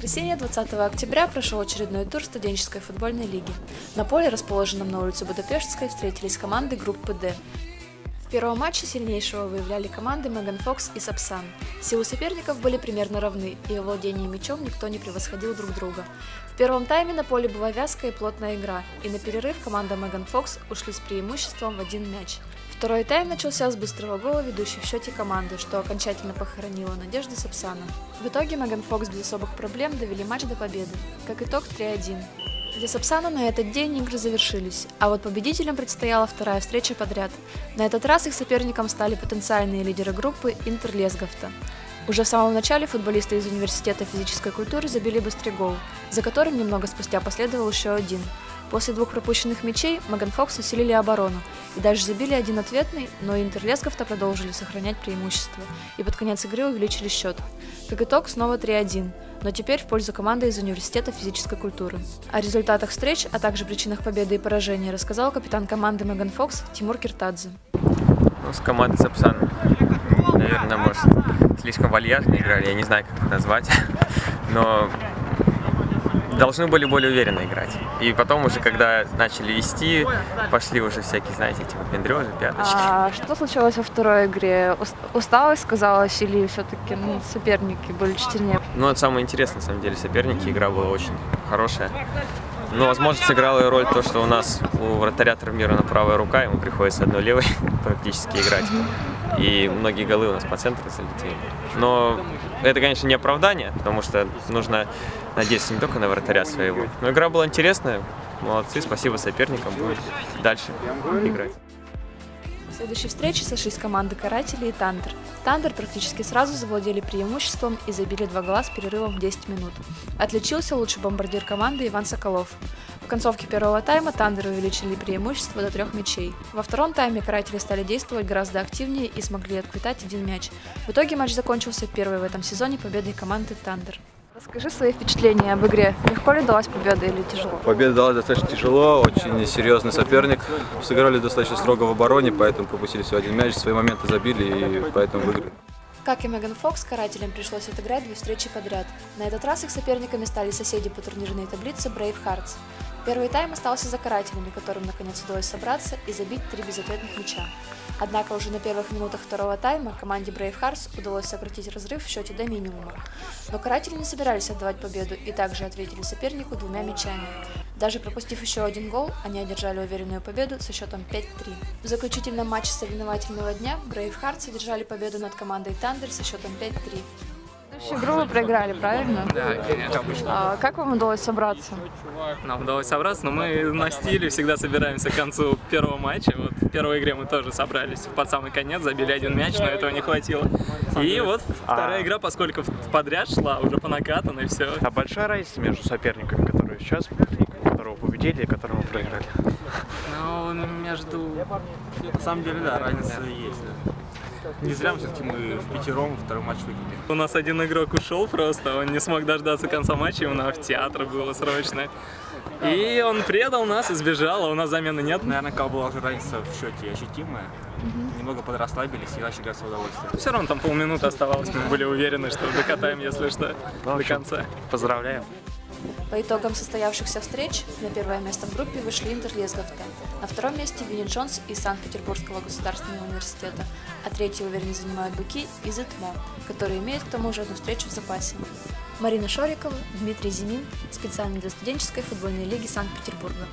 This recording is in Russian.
воскресенье 20 октября прошел очередной тур студенческой футбольной лиги. На поле, расположенном на улице Будапештской, встретились команды группы «Д». В первом матче сильнейшего выявляли команды Меган Фокс и Сапсан. Силы соперников были примерно равны, и во владении мячом никто не превосходил друг друга. В первом тайме на поле была вязкая и плотная игра, и на перерыв команда Меган Фокс ушли с преимуществом в один мяч. Второй тайм начался с быстрого гола ведущей в счете команды, что окончательно похоронило надежды Сапсана. В итоге Меган Фокс без особых проблем довели матч до победы. Как итог 3-1. Для Сапсана на этот день игры завершились, а вот победителям предстояла вторая встреча подряд. На этот раз их соперником стали потенциальные лидеры группы Интер Лесговта. Уже в самом начале футболисты из Университета физической культуры забили быстрый гол, за которым немного спустя последовал еще один – После двух пропущенных мячей Меган Фокс усилили оборону и даже забили один ответный, но Интер Лесковта продолжили сохранять преимущество и под конец игры увеличили счет. Как итог, снова 3-1, но теперь в пользу команды из Университета физической культуры. О результатах встреч, а также причинах победы и поражения рассказал капитан команды Меган Фокс Тимур Киртадзе. Ну, с командой Сапсан, наверное, может, слишком вальяжно играли, я не знаю, как это назвать, но должны были более уверенно играть. И потом уже, когда начали вести, пошли уже всякие, знаете, типа пендрежи, пяточки. А что случилось во второй игре? Усталость сказалась или все-таки ну, соперники были чуть сильнее? Ну, это самое интересное, на самом деле, соперники. Игра была очень хорошая. Но, возможно, сыграла роль то, что у нас у вратаря травмирована правая рука, ему приходится одной левой практически играть. И многие голы у нас по центру залетели. Но это, конечно, не оправдание, потому что нужно надеяться не только на вратаря своего. Но игра была интересная, молодцы, спасибо соперникам, будем дальше играть. Следующей встрече сошлись команды Каратели и Тандер. Тандер практически сразу завладели преимуществом и забили два гола с перерывом в 10 минут. Отличился лучший бомбардир команды Иван Соколов. В концовке первого тайма Тандер увеличили преимущество до трех мячей. Во втором тайме каратели стали действовать гораздо активнее и смогли отквитать один мяч. В итоге матч закончился первой в этом сезоне победой команды Тандер. Расскажи свои впечатления об игре. Легко ли далась победа или тяжело? Победа далась достаточно тяжело, очень серьезный соперник. Сыграли достаточно строго в обороне, поэтому пропустили всего один мяч, свои моменты забили и поэтому выиграли. Как и Меган Фокс, карателям пришлось отыграть две встречи подряд. На этот раз их соперниками стали соседи по турнирной таблице Brave Hearts. Первый тайм остался за карателями, которым наконец удалось собраться и забить три безответных мяча. Однако уже на первых минутах второго тайма команде Hearts удалось сократить разрыв в счете до минимума. Но каратели не собирались отдавать победу и также ответили сопернику двумя мячами. Даже пропустив еще один гол, они одержали уверенную победу со счетом 5-3. В заключительном матче соревновательного дня Hearts одержали победу над командой Thunder со счетом 5-3. Следующую игру вы проиграли, правильно? Да, конечно. А как вам удалось собраться? Нам удалось собраться, но мы на стиле всегда собираемся к концу первого матча. Вот в первой игре мы тоже собрались под самый конец, забили один мяч, но этого не хватило. И вот вторая а... игра, поскольку подряд шла, уже по накатанной все. А большая разница между соперниками, которые сейчас, которого победили и которого мы проиграли? Ну, между... На самом деле, да, разница есть. Не зря все-таки мы в пятером второй матч выиграли. У нас один игрок ушел просто, он не смог дождаться конца матча, ему надо в театр было срочно. И он предал нас и сбежал, а у нас замены нет. Наверное, как была уже разница в счете ощутимая. Угу. Немного подрасслабились и начали играть с удовольствием. Все равно там полминуты оставалось, мы были уверены, что докатаем, если что, ну, до конца. Поздравляем. По итогам состоявшихся встреч на первое место в группе вышли Интерлесговта, на втором месте Винни Джонс из Санкт-Петербургского государственного университета, а третий уверенно занимают быки из ИТМО, которые имеют к тому же одну встречу в запасе. Марина Шорикова, Дмитрий Зимин, специально для студенческой футбольной лиги Санкт-Петербурга.